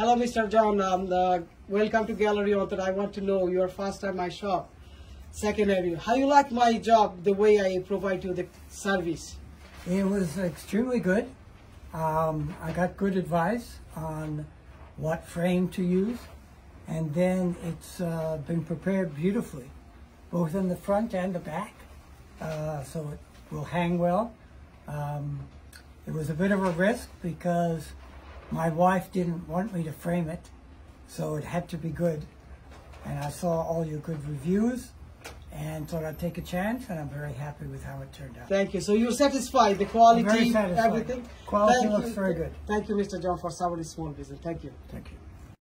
Hello, Mr. John. Um, uh, welcome to Galleria On Third. I want to know your first time my shop, Second Avenue. How you like my job, the way I provide you the service? It was extremely good. Um, I got good advice on what frame to use, and then it's uh, been prepared beautifully, both in the front and the back, uh, so it will hang well. Um, it was a bit of a risk because my wife didn't want me to frame it, so it had to be good. And I saw all your good reviews and thought I'd take a chance, and I'm very happy with how it turned out. Thank you. So you're satisfied, the quality, very satisfied. everything? Quality Thank looks you. very good. Thank you, Mr. John, for supporting small business. Thank you. Thank you.